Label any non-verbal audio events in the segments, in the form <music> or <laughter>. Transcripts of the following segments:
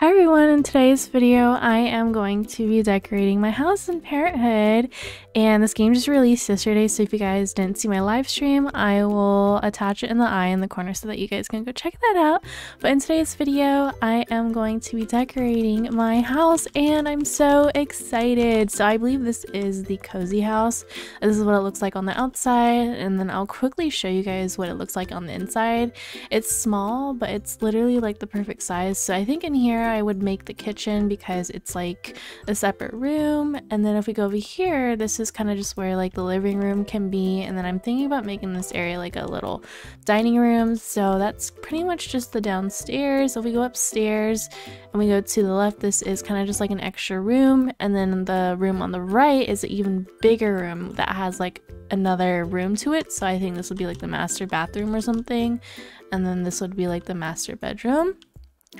Hi everyone, in today's video I am going to be decorating my house in Parenthood and this game just released yesterday so if you guys didn't see my live stream I will attach it in the eye in the corner so that you guys can go check that out. But in today's video I am going to be decorating my house and I'm so excited. So I believe this is the cozy house. This is what it looks like on the outside and then I'll quickly show you guys what it looks like on the inside. It's small but it's literally like the perfect size so I think in here I would make the kitchen because it's like a separate room. And then if we go over here, this is kind of just where like the living room can be. And then I'm thinking about making this area like a little dining room. So that's pretty much just the downstairs. If we go upstairs and we go to the left, this is kind of just like an extra room. And then the room on the right is an even bigger room that has like another room to it. So I think this would be like the master bathroom or something. And then this would be like the master bedroom.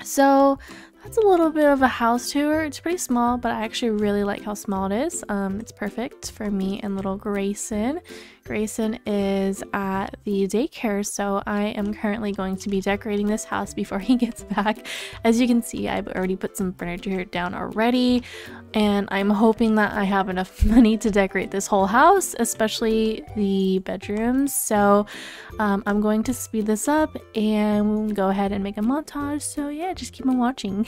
So that's a little bit of a house tour. It's pretty small, but I actually really like how small it is. Um, it's perfect for me and little Grayson. Grayson is at the daycare, so I am currently going to be decorating this house before <laughs> he gets back. As you can see, I've already put some furniture down already, and I'm hoping that I have enough <laughs> money to decorate this whole house, especially the bedrooms. So um, I'm going to speed this up and go ahead and make a montage. So yeah, just keep on watching.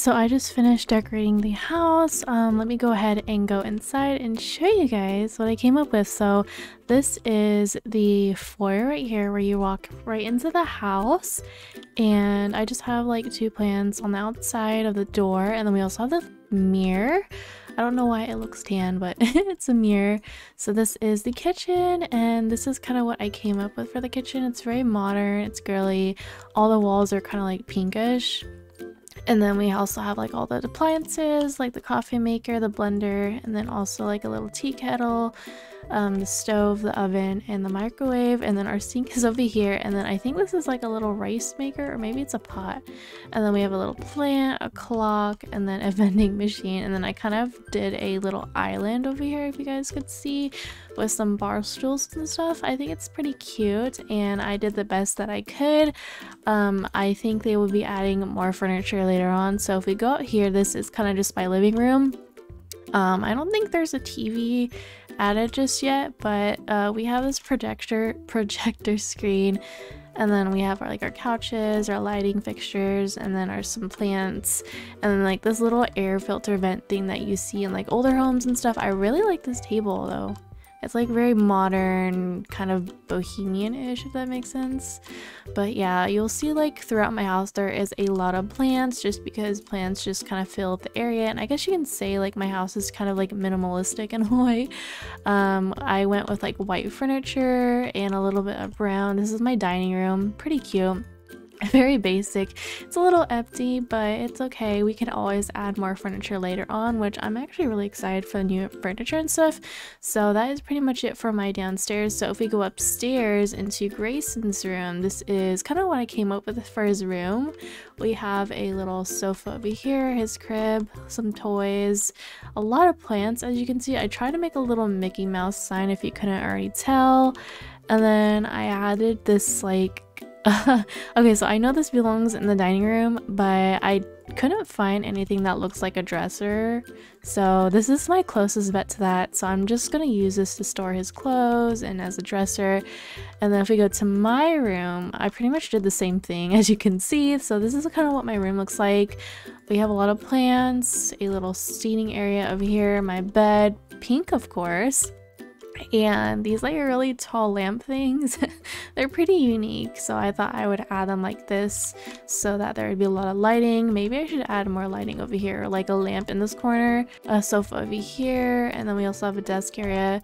so I just finished decorating the house. Um, let me go ahead and go inside and show you guys what I came up with. So this is the foyer right here where you walk right into the house. And I just have like two plants on the outside of the door. And then we also have the mirror. I don't know why it looks tan, but <laughs> it's a mirror. So this is the kitchen and this is kind of what I came up with for the kitchen. It's very modern, it's girly. All the walls are kind of like pinkish. And then we also have like all the appliances, like the coffee maker, the blender, and then also like a little tea kettle, um, the stove, the oven, and the microwave. And then our sink is <laughs> over here. And then I think this is like a little rice maker, or maybe it's a pot. And then we have a little plant, a clock, and then a <laughs> vending machine. And then I kind of did a little island over here, if you guys could see, with some bar stools and stuff. I think it's pretty cute, and I did the best that I could. Um, I think they will be adding more furniture later on. So if we go out here, this is kind of just my living room. Um, I don't think there's a TV added just yet, but uh, we have this projector <laughs> projector screen and then we have our like our couches our lighting fixtures and then our some plants and then like this little air filter vent thing that you see in like older homes and stuff i really like this table though it's like very modern, kind of bohemian-ish, if that makes sense. But yeah, you'll see like throughout my house there is a lot of plants just because plants just kind of fill up the area. And I guess you can say like my house is kind of like minimalistic <laughs> in a way. Um, I went with like white furniture and a little bit of brown. This is my dining room. Pretty cute. <laughs> very basic. It's a little empty, but it's okay. We can always add more furniture later on, which I'm actually really excited for the new furniture and stuff. So that is pretty much it for my downstairs. So if we go upstairs into Grayson's room, this is kind of what I came up with for his room. We have a little sofa over here, his crib, some toys, a lot of plants. As you can see, I tried to make a little Mickey Mouse sign if you couldn't already tell. And then I added this like <laughs> okay, so I know this belongs in the dining room, but I couldn't find anything that looks like a dresser. So this is my closest bet to that. So I'm just going to use this to store his clothes and as a dresser. And then if we go to my room, I pretty much did the same thing <laughs> as you can see. So this is kind of what my room looks like. We have a lot of plants, a little seating area over here, my bed, pink of course and these like really tall lamp things <laughs> they're pretty unique. So i thought i would add them like this so that there would be a lot of lighting. Maybe i should add more lighting over here like a lamp in this corner a sofa over here and then we also have a desk area.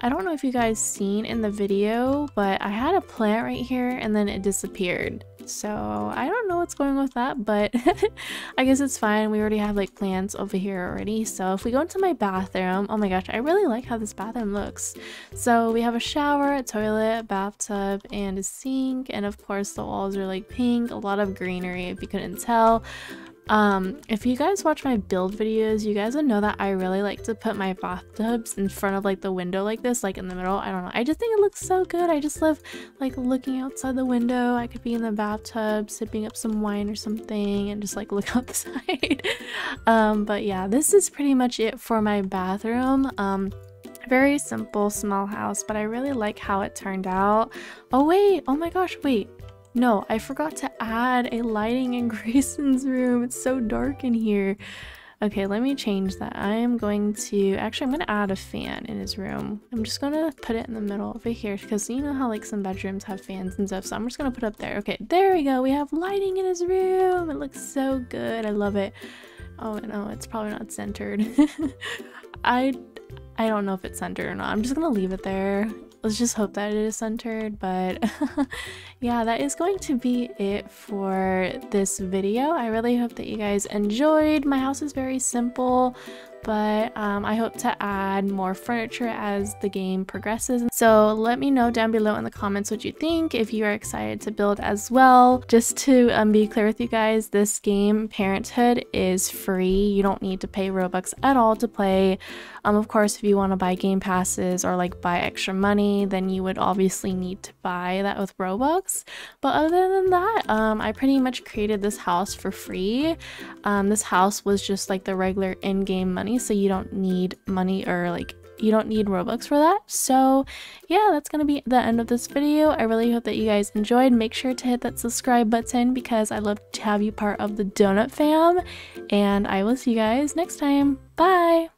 I don't know if you guys seen in the video but i had a plant right here and then it disappeared so I don't know what's going with that, but <laughs> I guess it's fine. We already have like plants over here already. So if we go into my bathroom, oh my gosh, I really like how this bathroom looks. So we have a shower, a toilet, a bathtub, and a sink. And of course the walls are like pink, a lot of greenery if you couldn't tell. Um, if you guys watch my build videos, you guys would know that I really like to put my bathtubs in front of like the window like this, like in the middle. I don't know. I just think it looks so good. I just love like looking outside the window. I could be in the bathtub sipping up some wine or something and just like <laughs> look out the side. <laughs> um, but yeah, this is pretty much it for my bathroom. Um, very simple small house but i really like how it turned out oh wait oh my gosh wait no, I forgot to add a lighting in <laughs> Grayson's room. It's so dark in here. Okay, let me change that. I am going to, actually I'm going to add a fan in his room. I'm just going to put it in the middle over here because you know how like some bedrooms have fans and stuff. So I'm just going to put up there. Okay, there we go. We have lighting in his room. It looks so good. I love it. Oh no, it's probably not centered. <laughs> I I don't know if it's centered or not. I'm just gonna leave it there let's just hope that it is centered but <laughs> yeah that is going to be it for this video. I really hope that you guys enjoyed. My house is very simple but um, I hope to add more furniture as the game progresses. So let me know down below in the comments what you think, if you are excited to build as well. Just to um, be clear with you guys, this game, Parenthood, is free. You don't need to pay Robux at all to play. Um, of course, if you want to buy game passes or like buy extra money, then you would obviously need to buy that with Robux. But other than that, um, I pretty much created this house for free. Um, this house was just like the regular in-game so you don't need money or like you don't need Robux for that. So yeah, that's going to be the end of this video. I really hope that you guys enjoyed. Make sure to hit that subscribe button because I love to have you part of the Donut fam. And I will see you guys next time. Bye!